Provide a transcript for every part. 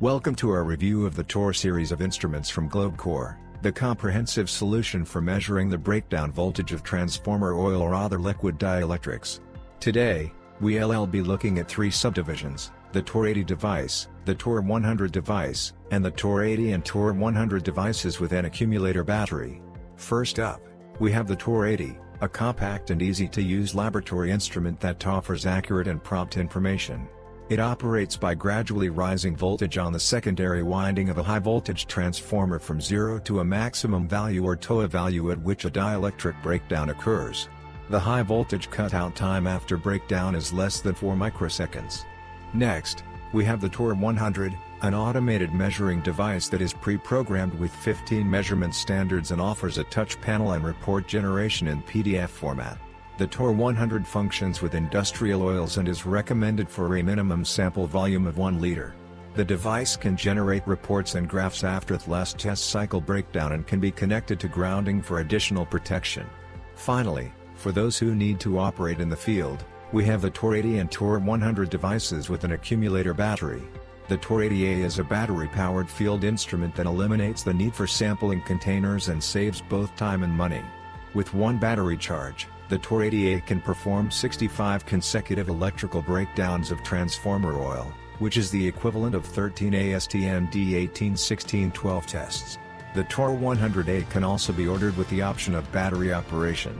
Welcome to our review of the TOR series of instruments from Globecore, the comprehensive solution for measuring the breakdown voltage of transformer oil or other liquid dielectrics. Today, we'll be looking at three subdivisions, the TOR 80 device, the TOR 100 device, and the TOR 80 and TOR 100 devices with an accumulator battery. First up, we have the TOR 80, a compact and easy-to-use laboratory instrument that offers accurate and prompt information. It operates by gradually rising voltage on the secondary winding of a high-voltage transformer from zero to a maximum value or TOA value at which a dielectric breakdown occurs. The high voltage cutout time after breakdown is less than 4 microseconds. Next, we have the TOR 100, an automated measuring device that is pre-programmed with 15 measurement standards and offers a touch panel and report generation in PDF format. The TOR 100 functions with industrial oils and is recommended for a minimum sample volume of 1 liter. The device can generate reports and graphs after the last test cycle breakdown and can be connected to grounding for additional protection. Finally, for those who need to operate in the field, we have the TOR 80 and TOR 100 devices with an accumulator battery. The TOR 80A is a battery-powered field instrument that eliminates the need for sampling containers and saves both time and money. With one battery charge, the TOR 80A can perform 65 consecutive electrical breakdowns of transformer oil, which is the equivalent of 13 ASTM D181612 tests. The TOR 100A can also be ordered with the option of battery operation.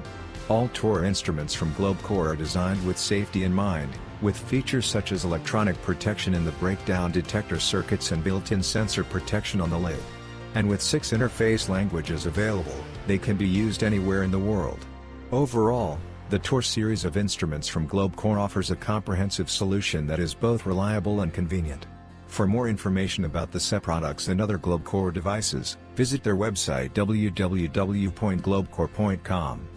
All TOR instruments from Globecore are designed with safety in mind, with features such as electronic protection in the breakdown detector circuits and built-in sensor protection on the lid. And with six interface languages available, they can be used anywhere in the world. Overall, the TOR series of instruments from Globecore offers a comprehensive solution that is both reliable and convenient. For more information about the SE products and other Globecore devices, visit their website www.globecore.com.